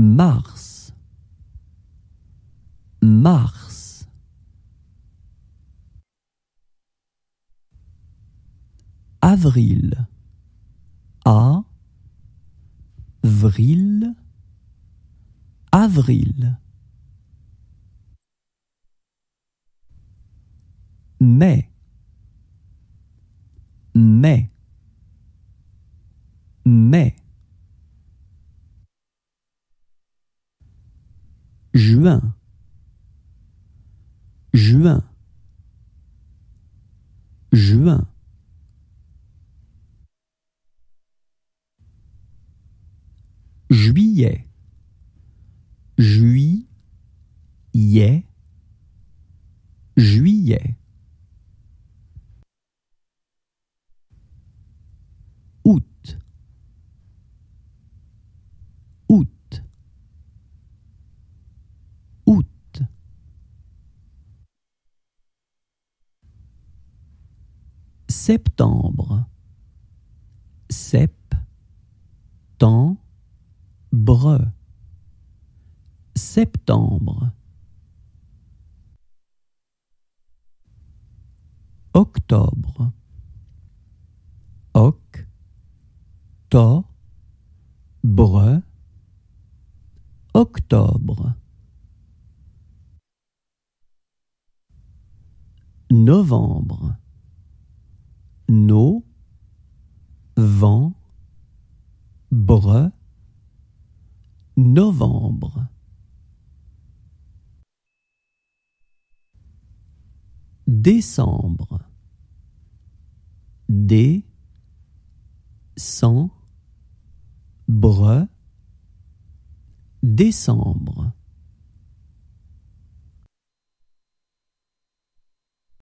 mars, mars. Avril, a, vril, avril. Mai, mai, mai. Juin, juin, juin. Juillet, juillet, juillet. Septembre, sep, temps, bre, septembre. Octobre, oc, to, bre, octobre. Novembre, no, vent, bre, novembre. Décembre, dé, cent, bre, décembre.